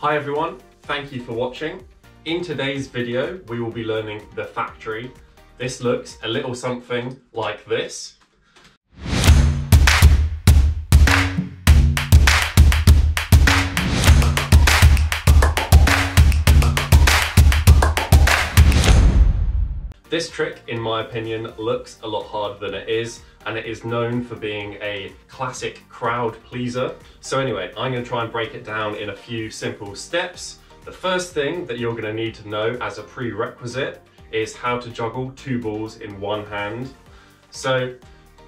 Hi everyone, thank you for watching. In today's video, we will be learning the factory. This looks a little something like this. This trick, in my opinion, looks a lot harder than it is, and it is known for being a classic crowd pleaser. So anyway, I'm gonna try and break it down in a few simple steps. The first thing that you're gonna need to know as a prerequisite is how to juggle two balls in one hand. So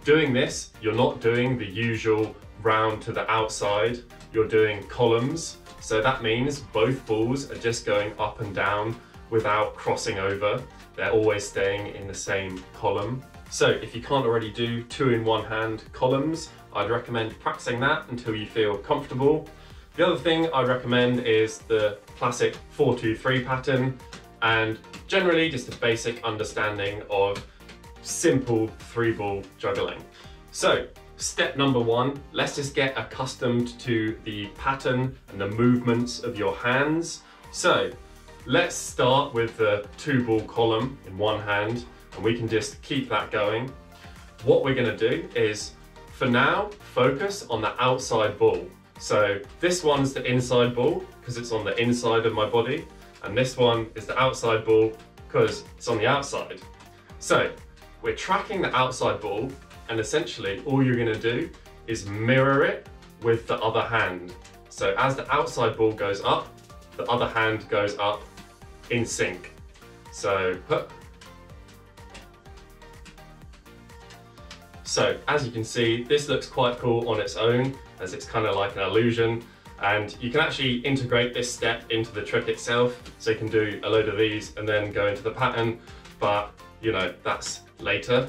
doing this, you're not doing the usual round to the outside, you're doing columns. So that means both balls are just going up and down without crossing over. They're always staying in the same column. So if you can't already do two in one hand columns, I'd recommend practicing that until you feel comfortable. The other thing I'd recommend is the classic 4-2-3 pattern and generally just a basic understanding of simple three ball juggling. So step number one, let's just get accustomed to the pattern and the movements of your hands. So Let's start with the two ball column in one hand and we can just keep that going. What we're gonna do is, for now, focus on the outside ball. So this one's the inside ball because it's on the inside of my body and this one is the outside ball because it's on the outside. So we're tracking the outside ball and essentially all you're gonna do is mirror it with the other hand. So as the outside ball goes up, the other hand goes up in sync. So, So as you can see, this looks quite cool on its own as it's kind of like an illusion and you can actually integrate this step into the trick itself. So you can do a load of these and then go into the pattern, but you know, that's later.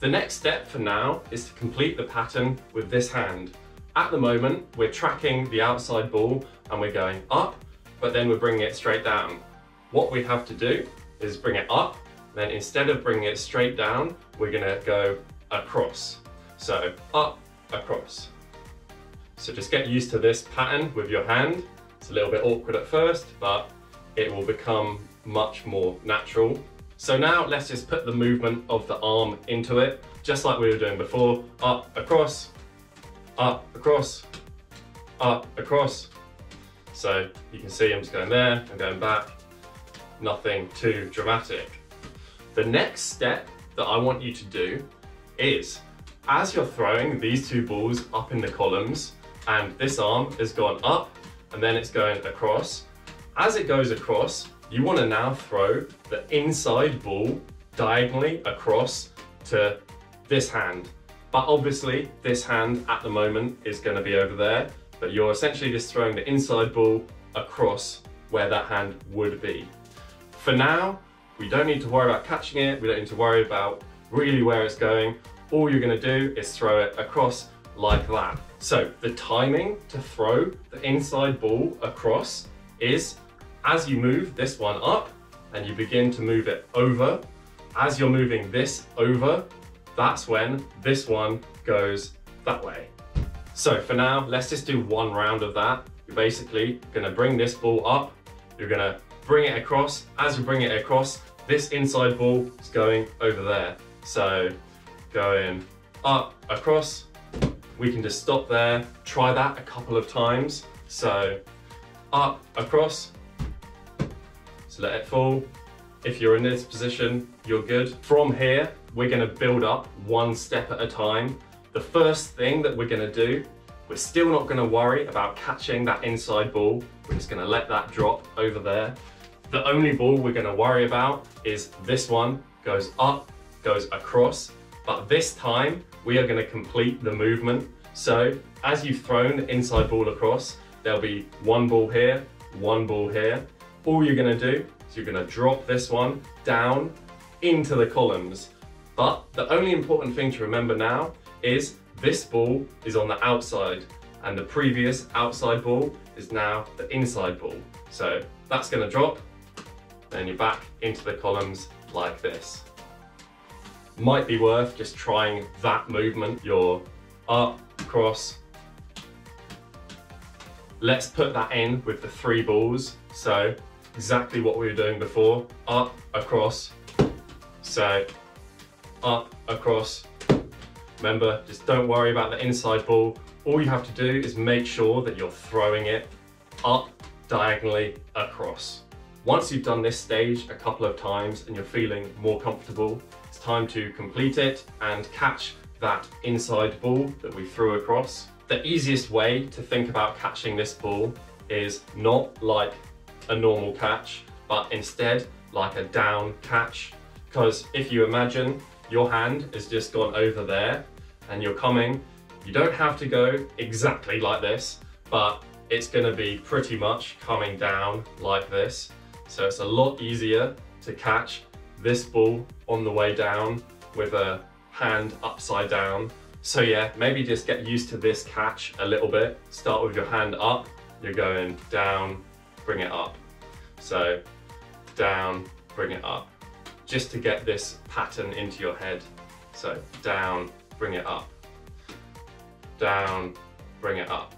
The next step for now is to complete the pattern with this hand. At the moment, we're tracking the outside ball and we're going up, but then we're bringing it straight down. What we have to do is bring it up, then instead of bringing it straight down, we're gonna go across. So up, across. So just get used to this pattern with your hand. It's a little bit awkward at first, but it will become much more natural. So now let's just put the movement of the arm into it, just like we were doing before. Up, across, up, across, up, across. So you can see I'm just going there, I'm going back, nothing too dramatic. The next step that I want you to do is, as you're throwing these two balls up in the columns, and this arm has gone up, and then it's going across, as it goes across, you want to now throw the inside ball diagonally across to this hand. But obviously, this hand at the moment is going to be over there, but you're essentially just throwing the inside ball across where that hand would be. For now, we don't need to worry about catching it, we don't need to worry about really where it's going. All you're gonna do is throw it across like that. So the timing to throw the inside ball across is as you move this one up and you begin to move it over, as you're moving this over, that's when this one goes that way. So for now, let's just do one round of that. You're basically gonna bring this ball up, you're gonna bring it across. As you bring it across, this inside ball is going over there. So going up, across, we can just stop there, try that a couple of times. So up, across, so let it fall. If you're in this position, you're good. From here, we're gonna build up one step at a time. The first thing that we're gonna do, we're still not gonna worry about catching that inside ball. We're just gonna let that drop over there. The only ball we're gonna worry about is this one goes up, goes across, but this time we are gonna complete the movement. So as you've thrown the inside ball across, there'll be one ball here, one ball here. All you're gonna do is you're gonna drop this one down into the columns. But the only important thing to remember now is this ball is on the outside and the previous outside ball is now the inside ball. So that's gonna drop then you're back into the columns like this. Might be worth just trying that movement. You're up, cross, let's put that in with the three balls. So exactly what we were doing before, up, across, so up, across. Remember, just don't worry about the inside ball. All you have to do is make sure that you're throwing it up, diagonally, across. Once you've done this stage a couple of times and you're feeling more comfortable, time to complete it and catch that inside ball that we threw across. The easiest way to think about catching this ball is not like a normal catch, but instead like a down catch. Because if you imagine your hand has just gone over there and you're coming, you don't have to go exactly like this, but it's gonna be pretty much coming down like this. So it's a lot easier to catch this ball on the way down with a hand upside down. So yeah, maybe just get used to this catch a little bit. Start with your hand up, you're going down, bring it up. So down, bring it up. Just to get this pattern into your head. So down, bring it up. Down, bring it up.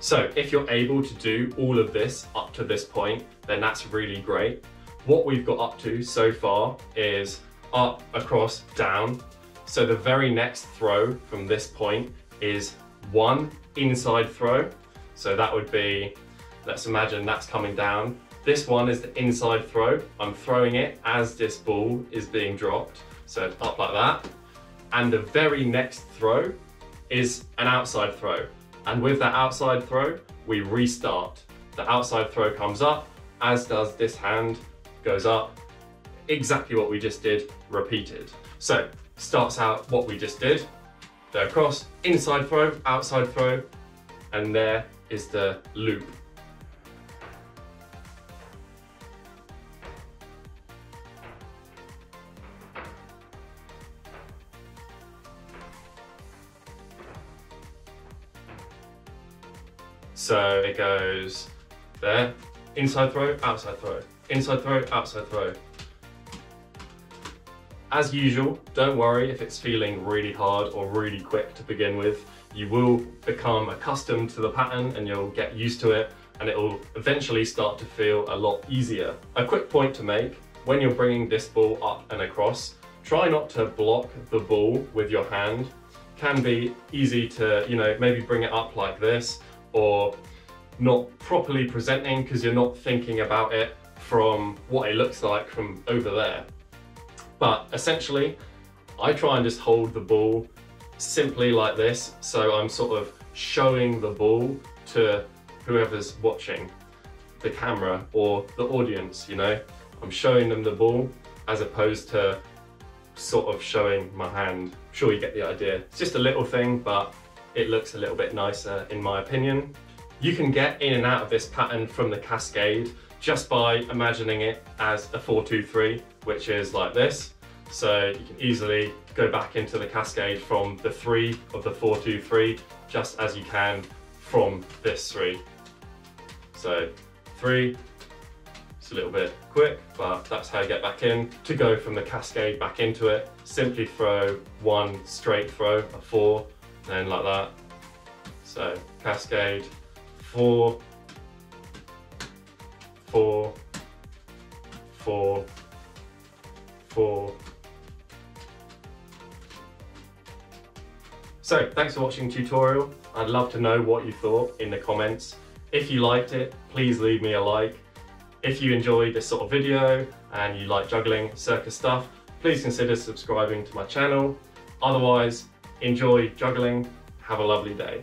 So if you're able to do all of this up to this point, then that's really great. What we've got up to so far is up, across, down. So the very next throw from this point is one inside throw. So that would be, let's imagine that's coming down. This one is the inside throw. I'm throwing it as this ball is being dropped. So it's up like that. And the very next throw is an outside throw. And with that outside throw, we restart. The outside throw comes up, as does this hand, goes up. Exactly what we just did, repeated. So, starts out what we just did. Go across, inside throw, outside throw, and there is the loop. So it goes there, inside throw, outside throw, inside throw, outside throw. As usual, don't worry if it's feeling really hard or really quick to begin with. You will become accustomed to the pattern and you'll get used to it and it will eventually start to feel a lot easier. A quick point to make, when you're bringing this ball up and across, try not to block the ball with your hand. Can be easy to, you know, maybe bring it up like this or not properly presenting because you're not thinking about it from what it looks like from over there. But essentially, I try and just hold the ball simply like this. So I'm sort of showing the ball to whoever's watching the camera or the audience, you know? I'm showing them the ball as opposed to sort of showing my hand. I'm sure you get the idea. It's just a little thing, but it looks a little bit nicer in my opinion. You can get in and out of this pattern from the cascade just by imagining it as a 4-2-3, which is like this. So you can easily go back into the cascade from the three of the 4-2-3, just as you can from this three. So three, it's a little bit quick, but that's how you get back in. To go from the cascade back into it, simply throw one straight throw, a four, then like that. So cascade, four, four, four, four. So thanks for watching the tutorial. I'd love to know what you thought in the comments. If you liked it, please leave me a like. If you enjoyed this sort of video and you like juggling circus stuff, please consider subscribing to my channel. Otherwise, enjoy juggling, have a lovely day.